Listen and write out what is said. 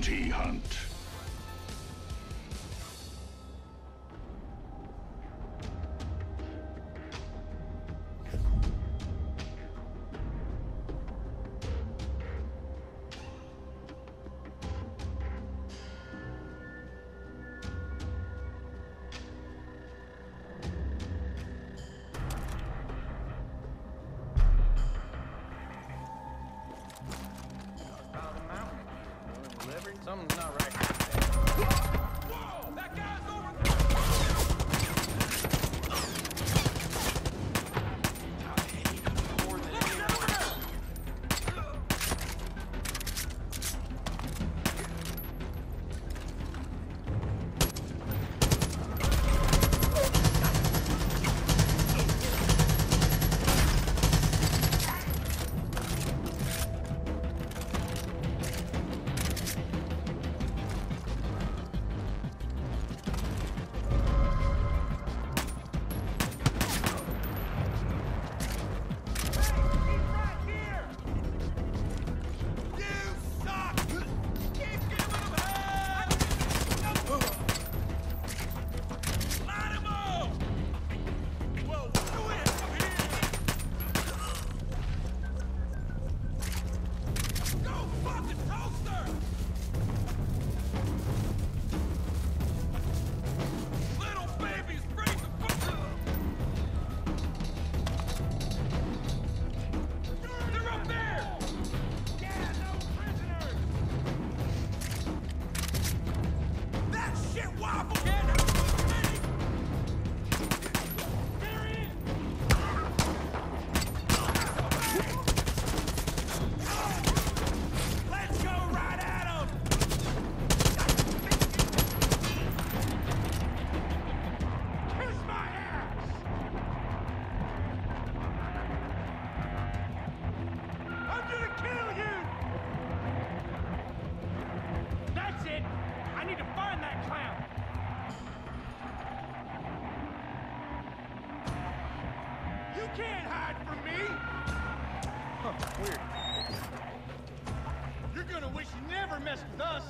bounty hunt. Something's not right. Little can't hide from me! Huh, weird. You're gonna wish you never messed with us!